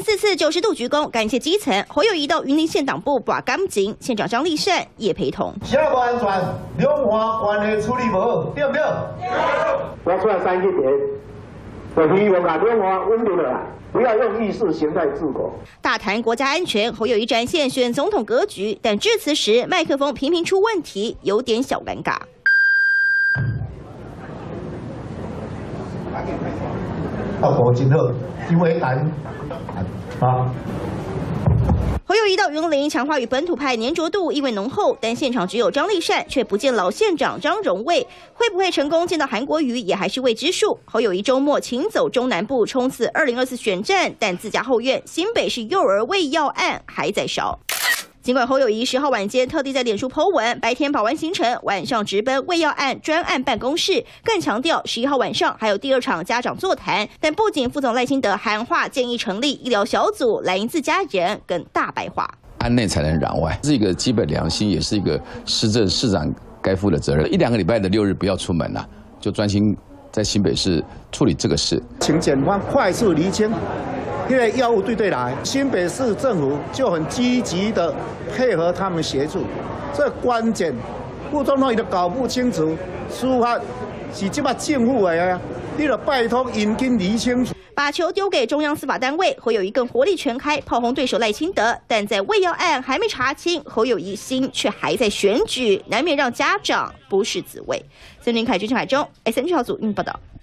连四次九十度鞠躬感谢基层，侯友谊到云林县党部把干净，县长张立善也陪同。现在不安全，两岸关系处理不好，对不对？我出来三我希望把两岸稳定了，不要用意识形态治国。大谈国家安全，侯友谊展现选总统格局，但致辞时麦克风频频出问题，有点小尴尬。效果真好，因为谈啊。侯友谊到云林强化与本土派粘着度，意味浓厚，但现场只有张立善，却不见老县长张荣卫，会不会成功见到韩国瑜，也还是未知数。侯友谊周末请走中南部冲刺二零二四选战，但自家后院新北市幼儿喂药案还在烧。尽管侯友谊十号晚间特地在脸书 Po 文，白天跑完行程，晚上直奔胃药案专案办公室，更强调十一号晚上还有第二场家长座谈。但不仅副总赖清德喊话建议成立医疗小组来赢自家人，更大白话：安内才能攘外，是一个基本良心，也是一个市政市长该负的责任。一两个礼拜的六日不要出门了，就专心在新北市处理这个事，请检方快速厘清。因为药物对对来，新北市政府就很积极的配合他们协助。这关键，副总统伊都搞不清楚，司法是这么政府的呀，你得拜托引经厘清楚。把球丢给中央司法单位，侯友谊更活力全开炮轰对手赖清德。但在胃药案还没查清，侯友谊心却还在选举，难免让家长不是滋味。森林凯军、陈海中，S N G 小组运报道。